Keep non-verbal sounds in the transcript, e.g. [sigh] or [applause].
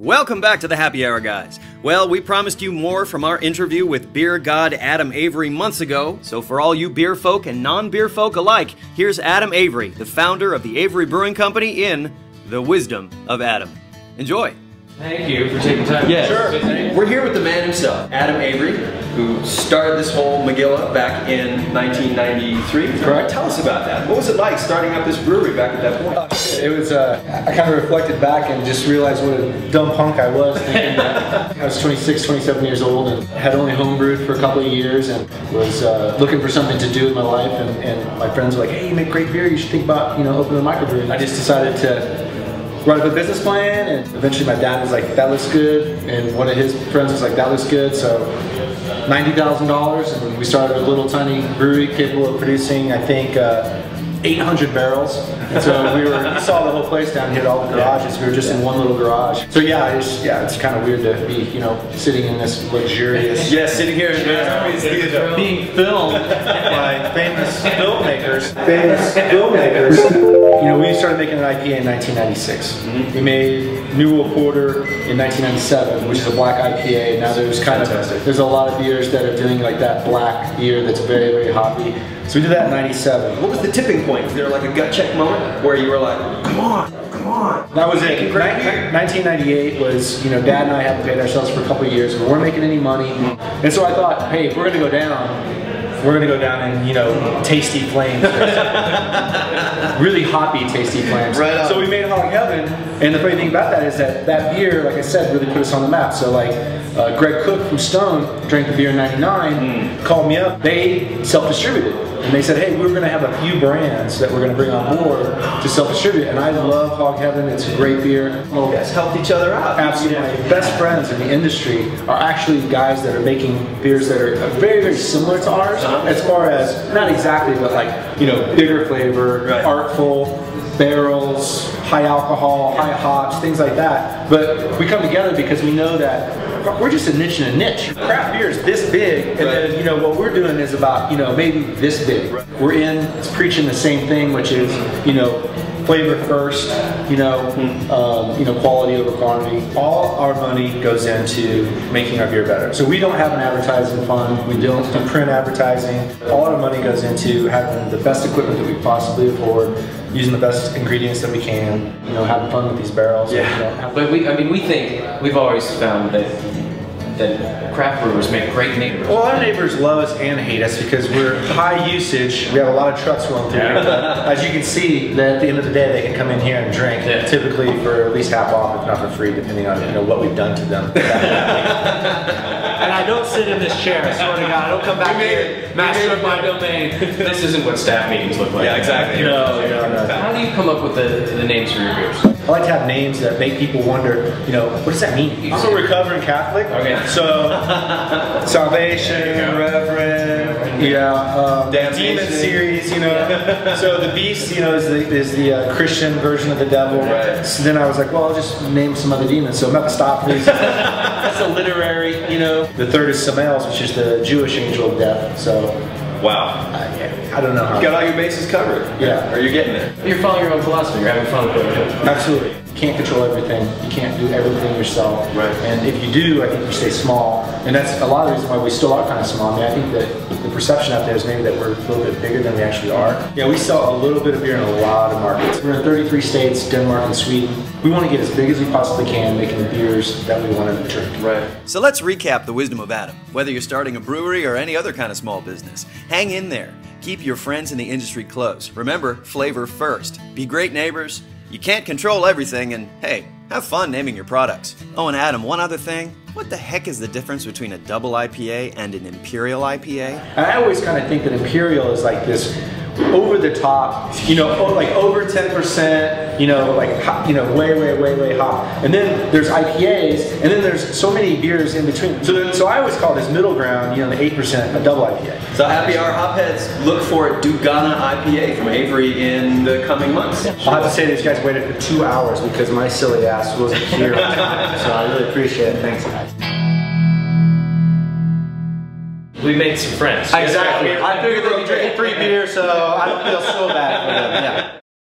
Welcome back to the Happy Hour, guys. Well, we promised you more from our interview with beer god Adam Avery months ago, so for all you beer folk and non beer folk alike, here's Adam Avery, the founder of the Avery Brewing Company, in The Wisdom of Adam. Enjoy. Thank you for taking time. Yeah. Sure. We're here with the man himself, Adam Avery, who started this whole Magilla back in 1993. Correct. Tell us about that. What was it like starting up this brewery back at that point? It was, uh, I kind of reflected back and just realized what a dumb punk I was thinking that I was 26, 27 years old and had only homebrewed for a couple of years and was uh, looking for something to do in my life and, and my friends were like, hey, you make great beer, you should think about, you know, opening a microbrewery. I just decided to write up a business plan and eventually my dad was like, that looks good and one of his friends was like, that looks good, so $90,000 and we started a little tiny brewery capable of producing, I think, uh, 800 barrels. And so we were, we saw the whole place down here, all the garages. We were just in one little garage. So yeah, it's, yeah, it's kind of weird to be, you know, sitting in this luxurious. Yeah, sitting here in being filmed by famous filmmakers. Famous filmmakers. You know, we started making an IPA in 1996. Mm-hmm. We made New World Porter in 1997, which is a black IPA. Now there's kind Fantastic. of there's a lot of beers that are doing like that black beer that's very very hoppy. So we did that in 97. What was the tipping point? Was there like a gut check moment where you were like, come on, come on? That was it. Making great Nin- beer. 1998 was, you know, Dad and I hadn't paid ourselves for a couple years. We weren't making any money. And so I thought, hey, if we're going to go down, we're going to go down in, you know, tasty flames. [laughs] really hoppy, tasty flames. Right on. So we made Hog Heaven. And the funny thing about that is that that beer, like I said, really put us on the map. So, like, uh, Greg Koch from Stone drank the beer in 99, called me up. They self distributed. And they said, hey, we're going to have a few brands that we're going to bring on board to self distribute. And I love Hog Heaven. It's a great beer. You guys helped each other out. Absolutely. My best friends in the industry are actually guys that are making beers that are very, very similar to ours, as far as, not exactly, but like, you know, bigger flavor, Right. artful, barrels, high alcohol, high hops, things like that. But we come together because we know that we're just a niche in a niche. Craft beer is this big, and then, you know, what we're doing is about, you know, maybe this big. We're in, it's preaching the same thing, which is, you know, flavor first, you know, um, you know, quality over quantity. All our money goes into making our beer better. So we don't have an advertising fund. We don't do print advertising. All our money goes into having the best equipment that we possibly afford, using the best ingredients that we can. You know, having fun with these barrels. Yeah. You know, have- But we, I mean, we think we've always found that that craft brewers make great neighbors. Well, our neighbors love us and hate us because we're high usage. We have a lot of trucks rolling through here. As you can see, at the end of the day, they can come in here and drink, Yeah. typically for at least half off, if not for free, depending on you know what we've done to them. [laughs] And I don't sit in this chair, I swear to God. I don't come back here, master of my domain. this isn't what staff meetings look like. Yeah, exactly. no, no, no. How do you come up with the, the names for your beers? I like to have names that make people wonder, you know, what does that mean? I'm a recovering Catholic. Okay. So, [laughs] salvation, reverend, yeah, um, Damnation. demon series, you know. so the beast, you know, is the, is the uh, Christian version of the devil. Right. So then I was like, well, I'll just name some other demons. So Mephistopheles, that's [laughs] a literary, you know. The third is Samael, which is the Jewish angel of death. So Wow. I, I don't know how. You got all your bases covered. Yeah. Or you're getting it? You're following your own philosophy. You're having fun with it. Absolutely. You can't control everything. You can't do everything yourself. Right. And if you do, I think you stay small. And that's a lot of the reason why we still are kind of small. I mean, I think that the perception out there is maybe that we're a little bit bigger than we actually are. Yeah, we sell a little bit of beer in a lot of markets. We're in 33 states, Denmark and Sweden. We want to get as big as we possibly can making the beers that we want to drink. Right. So let's recap the wisdom of Adam. Whether you're starting a brewery or any other kind of small business, hang in there. Keep your friends in the industry close. Remember, flavor first. Be great neighbors. You can't control everything, and hey, have fun naming your products. Oh, and Adam, one other thing. What the heck is the difference between a double IPA and an imperial IPA? I always kind of think that Imperial is like this over the top, you know, oh, like over 10%, you know, like, you know, way, way, way, way hot. And then there's IPAs, and then there's so many beers in between. So, then, so I always call this middle ground, you know, the 8%, a double IPA. So happy hour hopheads, look for it, Dugana IPA from Avery in the coming months. I'll have to say these guys waited for two hours because my silly ass wasn't here on [laughs] time. So I really appreciate it. Thanks, guys. We made some friends. Exactly. I figured they'd be drinking free beer, so I don't feel so bad for them. Yeah.